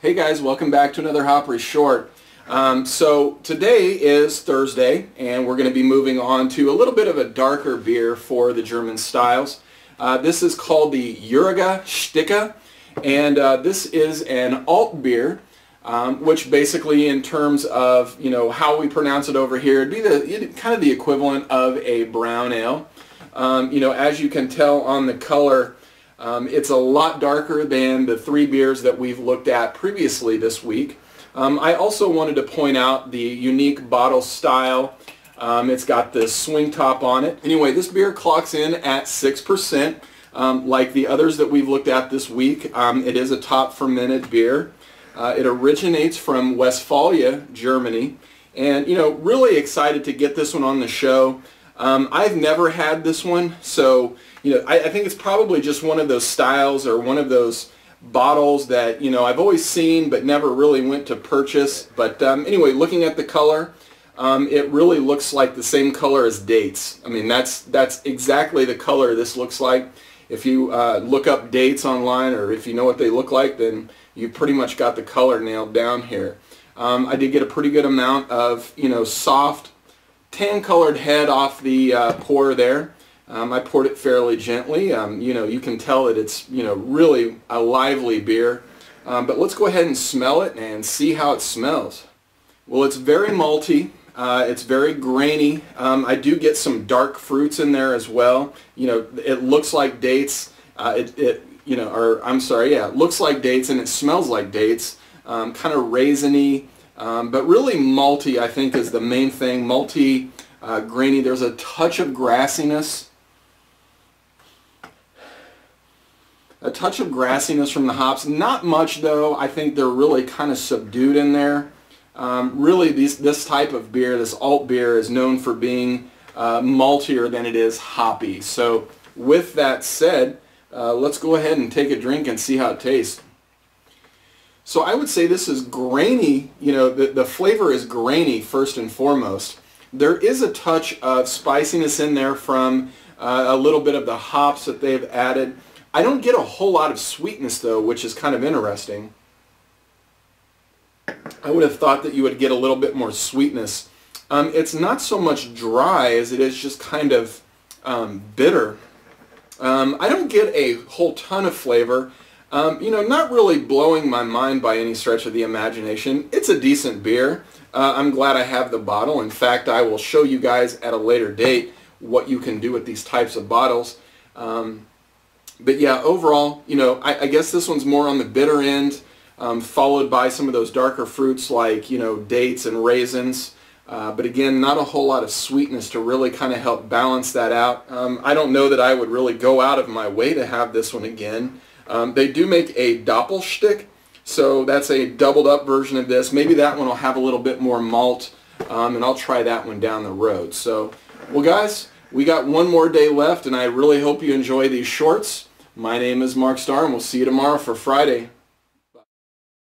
Hey guys, welcome back to another Hopry Short. Um, so today is Thursday and we're going to be moving on to a little bit of a darker beer for the German styles. Uh, this is called the Uerige Sticke and uh, this is an alt beer um, which basically in terms of you know how we pronounce it over here it'd be the kind of the equivalent of a brown ale. Um, you know as you can tell on the color um, it's a lot darker than the three beers that we've looked at previously this week. Um, I also wanted to point out the unique bottle style. Um, it's got the swing top on it. Anyway, this beer clocks in at 6%. Um, like the others that we've looked at this week, um, it is a top fermented beer. Uh, it originates from Westphalia, Germany. And, you know, really excited to get this one on the show. Um, I've never had this one, so you know, I, I, think it's probably just one of those styles or one of those bottles that you know I've always seen but never really went to purchase. But um, anyway, looking at the color, um, it really looks like the same color as dates. I mean, that's that's exactly the color this looks like. If you uh, look up dates online or if you know what they look like, then you pretty much got the color nailed down here. Um, I did get a pretty good amount of you know soft tan colored head off the uh, pour there. Um, I poured it fairly gently. Um, you know, you can tell that it's, you know, really a lively beer. Um, but let's go ahead and smell it and see how it smells. Well, it's very malty. Uh, it's very grainy. Um, I do get some dark fruits in there as well. You know, it looks like dates. Uh, it, it, you know, or I'm sorry, yeah, it looks like dates and it smells like dates. Um, kind of raisiny. Um, but really malty, I think, is the main thing. Malty, uh, grainy. There's a touch of grassiness. A touch of grassiness from the hops. Not much, though. I think they're really kind of subdued in there. Um, really, these, this type of beer, this alt beer, is known for being uh, maltier than it is hoppy. So with that said, uh, let's go ahead and take a drink and see how it tastes. So I would say this is grainy, you know, the, the flavor is grainy first and foremost. There is a touch of spiciness in there from uh, a little bit of the hops that they've added. I don't get a whole lot of sweetness though, which is kind of interesting. I would have thought that you would get a little bit more sweetness. Um, it's not so much dry as it is just kind of um, bitter. Um, I don't get a whole ton of flavor. Um, you know, not really blowing my mind by any stretch of the imagination. It's a decent beer. Uh, I'm glad I have the bottle. In fact, I will show you guys at a later date what you can do with these types of bottles. Um, but yeah, overall, you know, I, I, guess this one's more on the bitter end, um, followed by some of those darker fruits like, you know, dates and raisins. Uh, but again, not a whole lot of sweetness to really kind of help balance that out. Um, I don't know that I would really go out of my way to have this one again. Um, they do make a Doppelstick, so that's a doubled up version of this. Maybe that one will have a little bit more malt, um, and I'll try that one down the road. So, well guys, we got one more day left, and I really hope you enjoy these shorts. My name is Mark Starr, and we'll see you tomorrow for Friday.